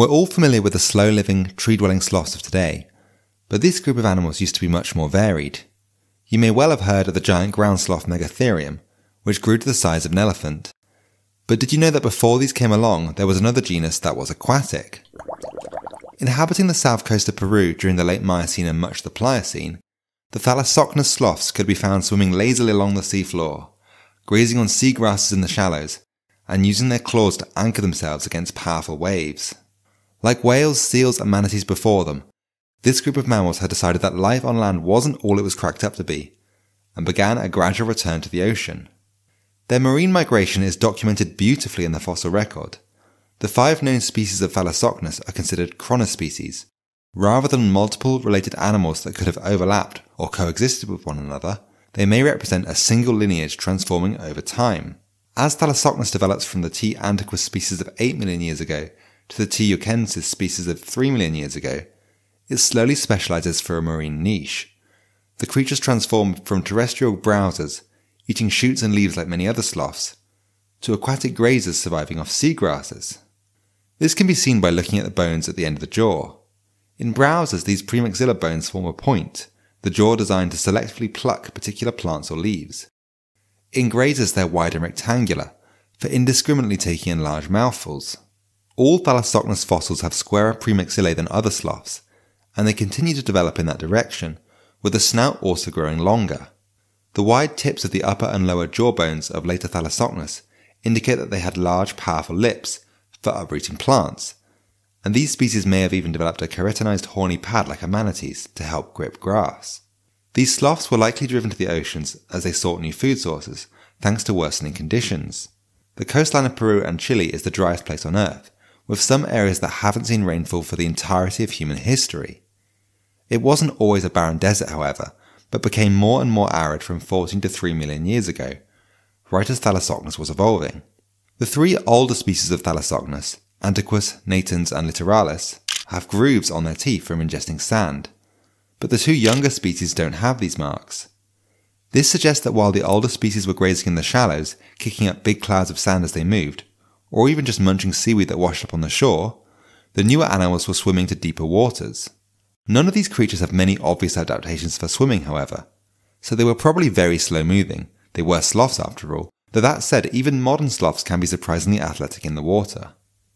We're all familiar with the slow living, tree dwelling sloths of today, but this group of animals used to be much more varied. You may well have heard of the giant ground sloth Megatherium, which grew to the size of an elephant. But did you know that before these came along, there was another genus that was aquatic? Inhabiting the south coast of Peru during the late Miocene and much of the Pliocene, the Thalassocnus sloths could be found swimming lazily along the seafloor, grazing on sea grasses in the shallows, and using their claws to anchor themselves against powerful waves. Like whales, seals, and manatees before them, this group of mammals had decided that life on land wasn't all it was cracked up to be, and began a gradual return to the ocean. Their marine migration is documented beautifully in the fossil record. The five known species of Thalassocnus are considered chronospecies, rather than multiple related animals that could have overlapped or coexisted with one another. They may represent a single lineage transforming over time. As Thalassocnus develops from the T. antiquus species of 8 million years ago to the T. yaucensis species of 3 million years ago, it slowly specializes for a marine niche. The creatures transform from terrestrial browsers, eating shoots and leaves like many other sloths, to aquatic grazers surviving off sea grasses. This can be seen by looking at the bones at the end of the jaw. In browsers, these premaxilla bones form a point, the jaw designed to selectively pluck particular plants or leaves. In grazers, they're wide and rectangular, for indiscriminately taking in large mouthfuls. All Thalassocnus fossils have squarer premaxillae than other sloths, and they continue to develop in that direction, with the snout also growing longer. The wide tips of the upper and lower jaw bones of later Thalassocnus indicate that they had large, powerful lips for uprooting plants, and these species may have even developed a keratinized horny pad like a manatee's to help grip grass. These sloths were likely driven to the oceans as they sought new food sources, thanks to worsening conditions. The coastline of Peru and Chile is the driest place on Earth, with some areas that haven't seen rainfall for the entirety of human history. It wasn't always a barren desert, however, but became more and more arid from 14 to 3 million years ago, right as Thalassocnus was evolving. The three older species of Thalassocnus, Antiquus, natans, and littoralis, have grooves on their teeth from ingesting sand, but the two younger species don't have these marks. This suggests that while the older species were grazing in the shallows, kicking up big clouds of sand as they moved, or even just munching seaweed that washed up on the shore, the newer animals were swimming to deeper waters. None of these creatures have many obvious adaptations for swimming, however, so they were probably very slow moving. They were sloths after all, though that said, even modern sloths can be surprisingly athletic in the water.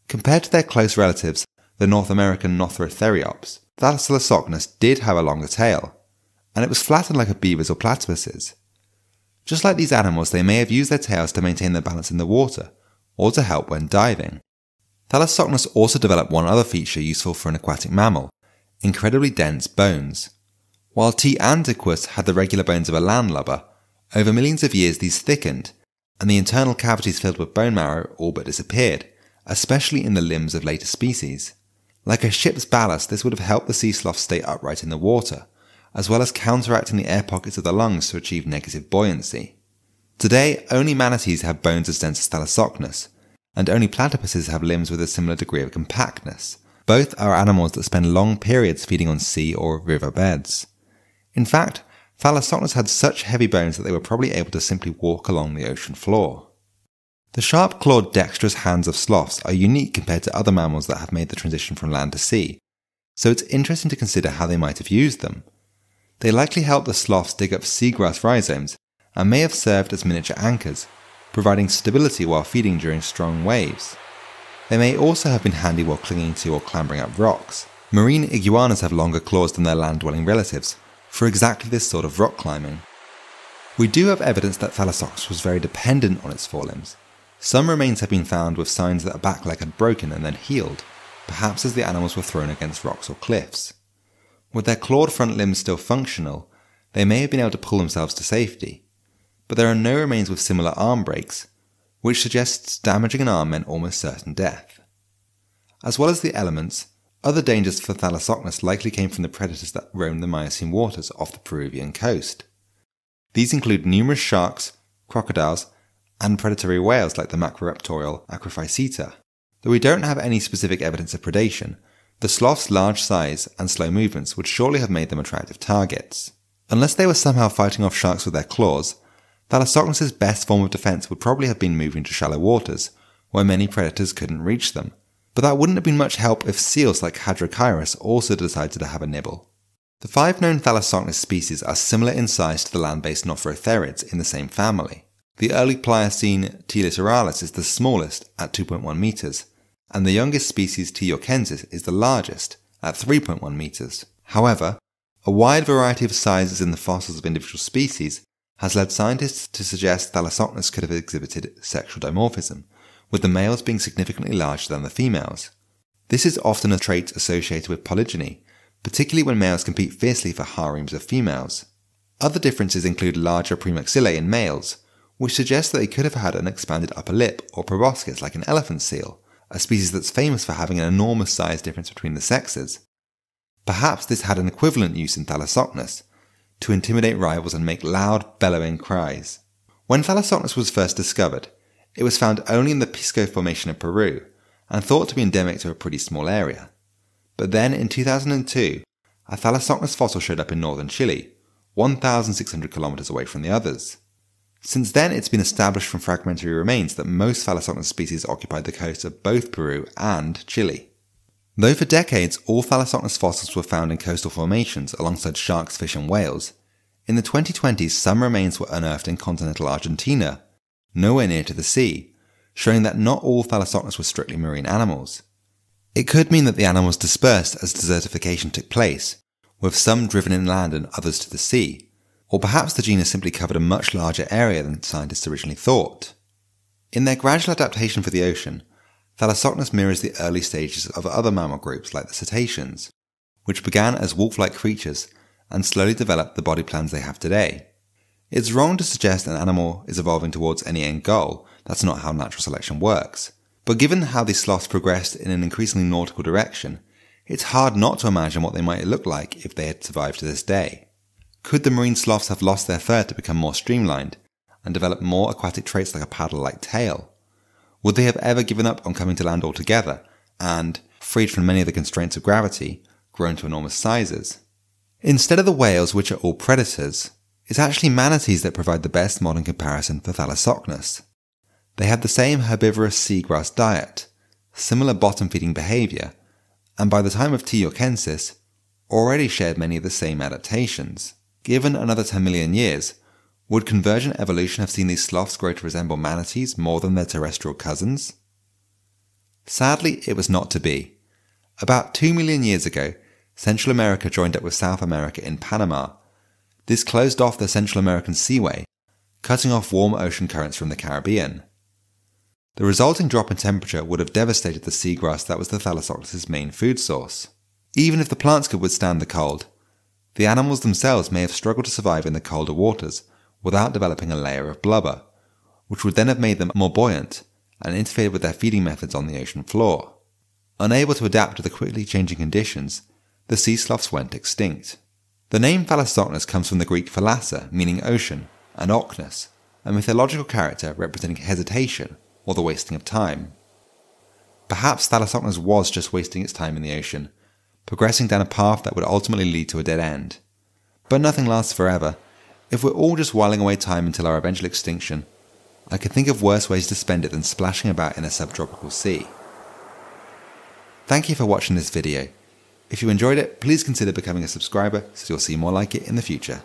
Compared to their close relatives, the North American Nothrotheriops, Thalassocnus did have a longer tail, and it was flattened like a beaver's or platypus's. Just like these animals, they may have used their tails to maintain their balance in the water, or to help when diving. Thalassocnus also developed one other feature useful for an aquatic mammal incredibly dense bones. While T. antiquus had the regular bones of a landlubber, over millions of years these thickened, and the internal cavities filled with bone marrow all but disappeared, especially in the limbs of later species. Like a ship's ballast, this would have helped the sea sloth stay upright in the water, as well as counteracting the air pockets of the lungs to achieve negative buoyancy. Today, only manatees have bones as dense as Thalassocnus, and only platypuses have limbs with a similar degree of compactness. Both are animals that spend long periods feeding on sea or river beds. In fact, Thalassocnus had such heavy bones that they were probably able to simply walk along the ocean floor. The sharp clawed, dexterous hands of sloths are unique compared to other mammals that have made the transition from land to sea, so it's interesting to consider how they might have used them. They likely helped the sloths dig up seagrass rhizomes and may have served as miniature anchors, providing stability while feeding during strong waves. They may also have been handy while clinging to or clambering up rocks. Marine iguanas have longer claws than their land dwelling relatives, for exactly this sort of rock climbing. We do have evidence that Thalassocnus was very dependent on its forelimbs. Some remains have been found with signs that a back leg had broken and then healed, perhaps as the animals were thrown against rocks or cliffs. With their clawed front limbs still functional, they may have been able to pull themselves to safety, but there are no remains with similar arm breaks, which suggests damaging an arm meant almost certain death. As well as the elements, other dangers for Thalassocnus likely came from the predators that roamed the Miocene waters off the Peruvian coast. These include numerous sharks, crocodiles, and predatory whales like the Macroraptorial Acrophyseter. Though we don't have any specific evidence of predation, the sloth's large size and slow movements would surely have made them attractive targets. Unless they were somehow fighting off sharks with their claws, Thalassocnus' best form of defense would probably have been moving to shallow waters, where many predators couldn't reach them, But that wouldn't have been much help if seals like Hadrokirus also decided to have a nibble. The five known Thalassocnus species are similar in size to the land-based Nothrotheriids in the same family. The early Pliocene T. littoralis is the smallest at 2.1 meters, and the youngest species T. yaucensis is the largest at 3.1 meters. However, a wide variety of sizes in the fossils of individual species has led scientists to suggest Thalassocnus could have exhibited sexual dimorphism, with the males being significantly larger than the females. This is often a trait associated with polygyny, particularly when males compete fiercely for harems of females. Other differences include larger premaxillae in males, which suggests that they could have had an expanded upper lip or proboscis like an elephant seal, a species that's famous for having an enormous size difference between the sexes. Perhaps this had an equivalent use in Thalassocnus, to intimidate rivals and make loud, bellowing cries. When Thalassocnus was first discovered, it was found only in the Pisco Formation of Peru, and thought to be endemic to a pretty small area. But then in 2002, a Thalassocnus fossil showed up in northern Chile, 1,600 kilometers away from the others. Since then, it's been established from fragmentary remains that most Thalassocnus species occupied the coasts of both Peru and Chile. Though for decades all Thalassocnus fossils were found in coastal formations alongside sharks, fish, and whales, in the 2020s some remains were unearthed in continental Argentina, nowhere near to the sea, showing that not all Thalassocnus were strictly marine animals. It could mean that the animals dispersed as desertification took place, with some driven inland and others to the sea, or perhaps the genus simply covered a much larger area than scientists originally thought. In their gradual adaptation for the ocean, Thalassocnus mirrors the early stages of other mammal groups like the cetaceans, which began as wolf-like creatures and slowly developed the body plans they have today. It's wrong to suggest an animal is evolving towards any end goal, that's not how natural selection works. But given how these sloths progressed in an increasingly nautical direction, it's hard not to imagine what they might look like if they had survived to this day. Could the marine sloths have lost their fur to become more streamlined and develop more aquatic traits like a paddle like tail? Would they have ever given up on coming to land altogether and, freed from many of the constraints of gravity, grown to enormous sizes? Instead of the whales, which are all predators, it's actually manatees that provide the best modern comparison for Thalassocnus. They have the same herbivorous seagrass diet, similar bottom feeding behavior, and by the time of T. yaucensis, already shared many of the same adaptations. Given another 10 million years, would convergent evolution have seen these sloths grow to resemble manatees more than their terrestrial cousins? Sadly, it was not to be. About 2 million years ago, Central America joined up with South America in Panama. This closed off the Central American Seaway, cutting off warm ocean currents from the Caribbean. The resulting drop in temperature would have devastated the seagrass that was the Thalassocnus' main food source. Even if the plants could withstand the cold, the animals themselves may have struggled to survive in the colder waters without developing a layer of blubber, which would then have made them more buoyant and interfered with their feeding methods on the ocean floor. Unable to adapt to the quickly changing conditions, the sea sloths went extinct. The name Thalassocnus comes from the Greek thalassa, meaning ocean, and ocnus, a mythological character representing hesitation or the wasting of time. Perhaps Thalassocnus was just wasting its time in the ocean, progressing down a path that would ultimately lead to a dead end. But nothing lasts forever. If we're all just whiling away time until our eventual extinction, I can think of worse ways to spend it than splashing about in a subtropical sea. Thank you for watching this video. If you enjoyed it, please consider becoming a subscriber so you'll see more like it in the future.